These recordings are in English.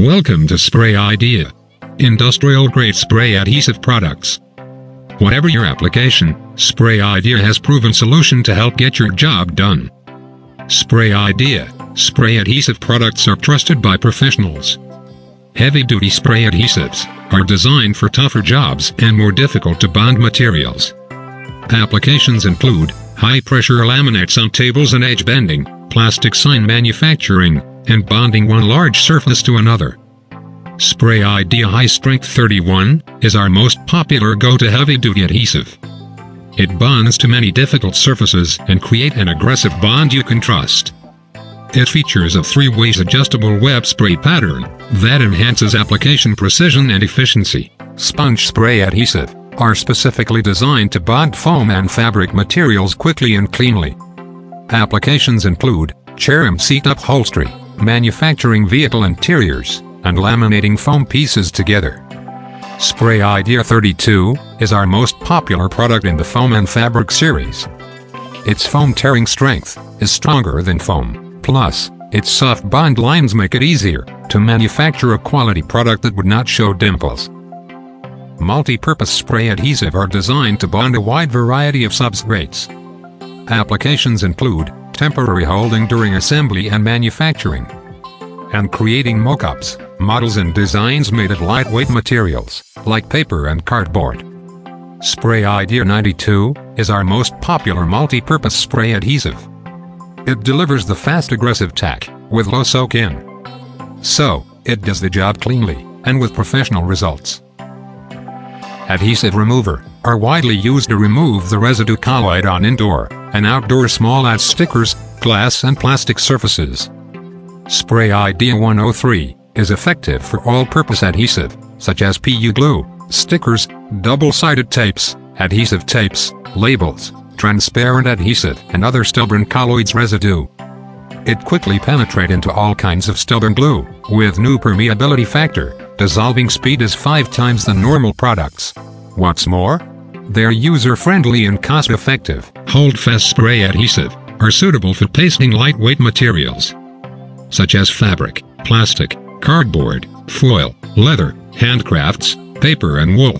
Welcome to Sprayidea. Industrial grade spray adhesive products. Whatever your application, Sprayidea has proven solution to help get your job done. Sprayidea, spray adhesive products are trusted by professionals. Heavy-duty spray adhesives are designed for tougher jobs and more difficult to bond materials. Applications include high-pressure laminates on tables and edge banding, plastic sign manufacturing, and bonding one large surface to another. Sprayidea High Strength 31 is our most popular go-to heavy-duty adhesive. It bonds to many difficult surfaces and create an aggressive bond you can trust. It features a three-way adjustable web spray pattern that enhances application precision and efficiency. Sponge spray adhesive are specifically designed to bond foam and fabric materials quickly and cleanly. Applications include chair and seat upholstery, manufacturing vehicle interiors, and laminating foam pieces together. Sprayidea 32 is our most popular product in the foam and fabric series. Its foam tearing strength is stronger than foam, plus, its soft bond lines make it easier to manufacture a quality product that would not show dimples. Multi-purpose spray adhesive are designed to bond a wide variety of substrates. Applications include temporary holding during assembly and manufacturing, and creating mock-ups, models and designs made of lightweight materials, like paper and cardboard. Sprayidea 92 is our most popular multi-purpose spray adhesive. It delivers the fast aggressive tack, with low soak-in. So, it does the job cleanly, and with professional results. Adhesive remover are widely used to remove the residue colloid on indoor and outdoor small ads stickers, glass and plastic surfaces. Sprayidea 103 is effective for all-purpose adhesive, such as PU glue, stickers, double-sided tapes, adhesive tapes, labels, transparent adhesive and other stubborn colloids residue. It quickly penetrate into all kinds of stubborn glue, with new permeability factor, dissolving speed is 5 times the normal products. What's more? They're user-friendly and cost-effective. Hold-fast spray adhesive are suitable for pasting lightweight materials such as fabric, plastic, cardboard, foil, leather, handcrafts, paper and wool.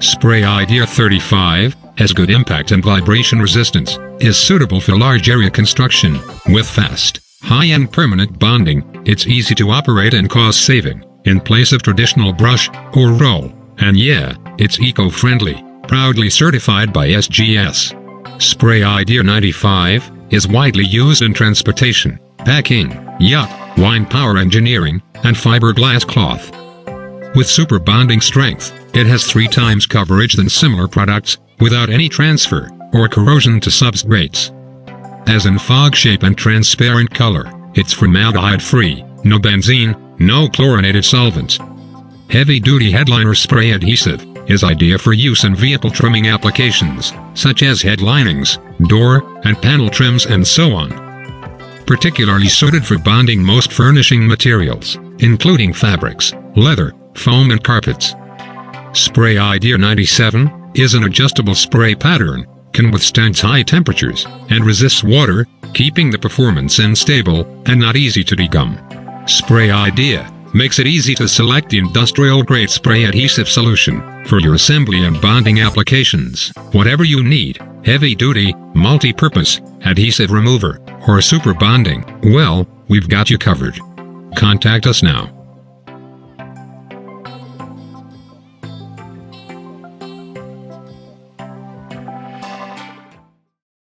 Sprayidea 35 has good impact and vibration resistance, is suitable for large area construction, with fast, high-end permanent bonding, it's easy to operate and cost saving, in place of traditional brush or roll, and yeah, it's eco-friendly, proudly certified by SGS. Sprayidea 95 is widely used in transportation, packing, yacht, wind power engineering, and fiberglass cloth. With super bonding strength, it has three times coverage than similar products, without any transfer or corrosion to substrates. As in fog shape and transparent color, it's formaldehyde-free, no benzene, no chlorinated solvents. Heavy-duty headliner spray adhesive is ideal for use in vehicle trimming applications, such as headlinings, door and panel trims and so on particularly suited for bonding most furnishing materials, including fabrics, leather, foam and carpets. Sprayidea 97 is an adjustable spray pattern, can withstand high temperatures, and resists water, keeping the performance and stable and not easy to degum. Sprayidea makes it easy to select the industrial-grade spray adhesive solution for your assembly and bonding applications. Whatever you need, heavy-duty, multi-purpose, adhesive remover, or super bonding, well, we've got you covered. Contact us now.